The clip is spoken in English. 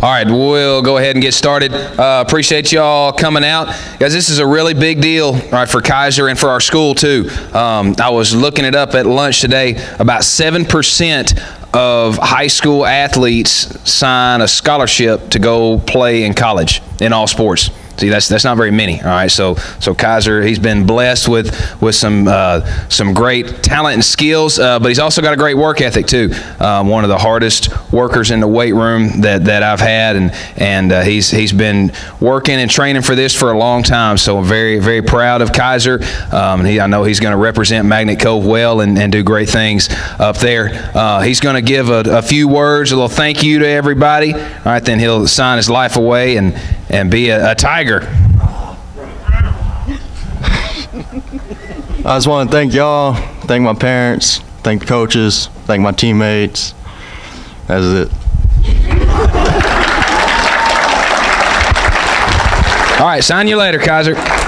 All right, we'll go ahead and get started. Uh, appreciate y'all coming out. Guys, this is a really big deal, right, for Kizer and for our school, too. Um, I was looking it up at lunch today. About 7% of high school athletes sign a scholarship to go play in college in all sports. See, that's that's not very many. All right, so so Kizer, he's been blessed with with some uh, some great talent and skills, uh, but he's also got a great work ethic too. Um, one of the hardest workers in the weight room that, that I've had, and and uh, he's he's been working and training for this for a long time. So I'm very very proud of Kizer. Um, he, I know he's going to represent Magnet Cove well and, and do great things up there. Uh, he's going to give a, a few words, a little thank you to everybody. All right, then he'll sign his life away and and be a, a tiger. I just want to thank y'all, thank my parents, thank the coaches, thank my teammates. That's it. All right, sign you later, Kizer.